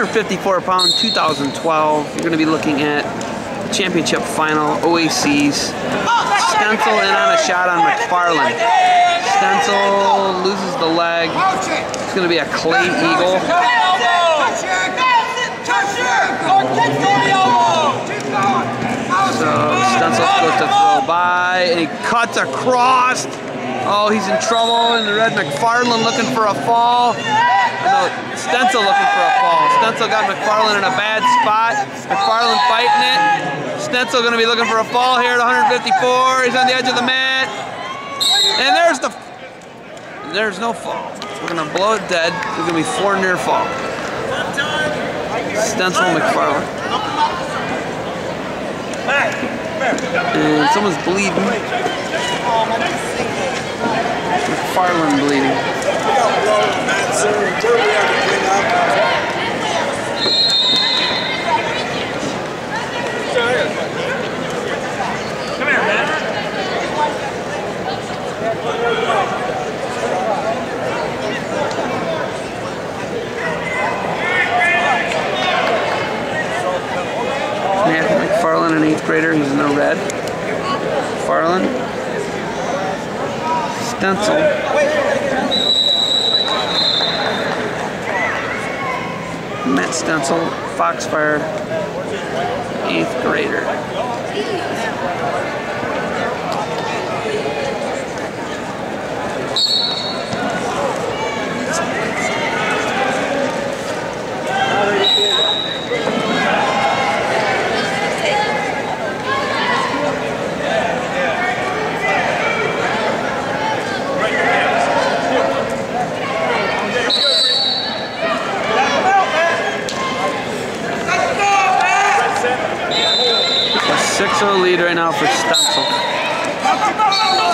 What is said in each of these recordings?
154 pound 2012. You're going to be looking at championship final OAC's. Stencel in on a shot on McFarland. Stencel loses the leg. It's going to be a clay eagle. So Stencel goes to throw by and he cuts across. Oh, he's in trouble in the red. McFarland looking for a fall. No, Stencel looking for a fall. Stencel got McFarland in a bad spot. McFarland fighting it. Stencel going to be looking for a fall here at 154. He's on the edge of the mat. And there's the... There's no fall. We're going to blow it dead. There's going to be four near fall. Stencel McFarland. And someone's bleeding. McFarland bleeding. Come here, man. McFarland, an eighth grader, he's in the red. McFarland. Stencel. Matt Stencel, Foxfire, eighth grader. 6-0 lead right now for Stencel.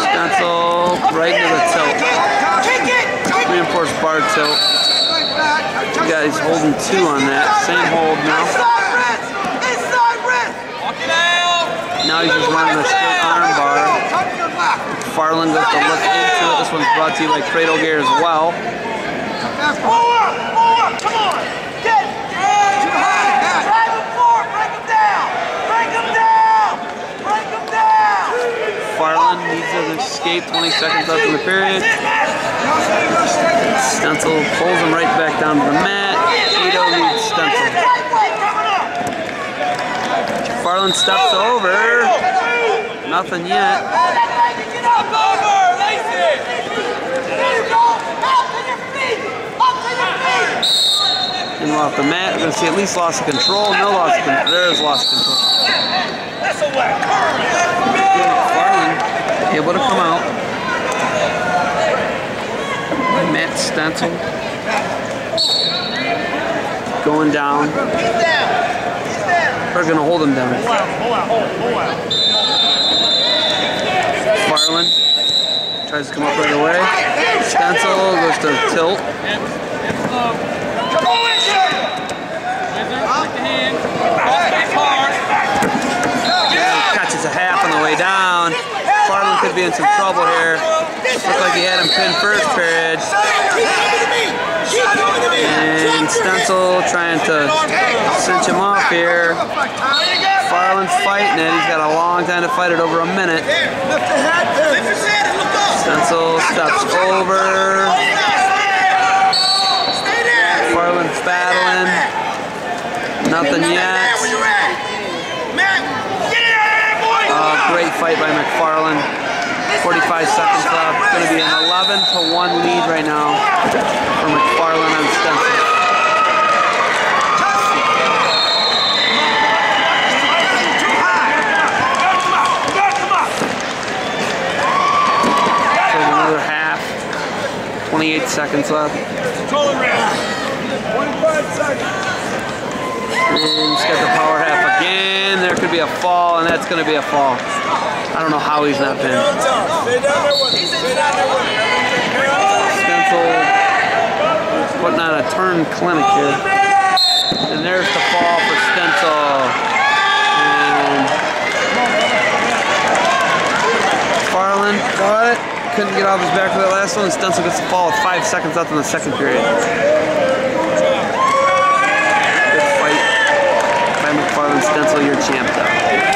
Stencel right into the tilt. Reinforced bar tilt. You he's holding two on that. Same hold now. Now he's just running a straight arm bar. Farland goes to look into it. This one's brought to you by Cradle Gear as well. Farland escape 20 seconds left in the period. Stencel pulls him right back down to the mat. Ito leads Stencel. Farland steps over. Nothing yet. And off the mat, we're going to see at least loss of control. No loss of control. There is loss of control. That's a whack. Able to come out. Matt Stencel going down. We're going to hold him down. Hold out, hold out, hold, hold out. Farland tries to come up right away. Stencel goes to tilt. Come on, Catches a half on the way down. Farland could be in some trouble here. Looked like he had him pinned first period. And Stencel trying to cinch him off here. Farland's fighting it. He's got a long time to fight it, over a minute. Stencel steps over. Farland's battling. Nothing yet. Uh, great fight by McFarland. 45 seconds left. It's Going to be an 11 to 1 lead right now for McFarland on Stencel. So another half. 28 seconds left. And he's got the power half again. There could be a fall, and that's going to be a fall. I don't know how he's not been. Stencel putting on a turn clinic here. And there's the fall for Stencel. And Farland got it. Couldn't get off his back for that last one. Stencel gets the fall with five seconds left in the second period. Good fight by McFarland Stencel, your champ though.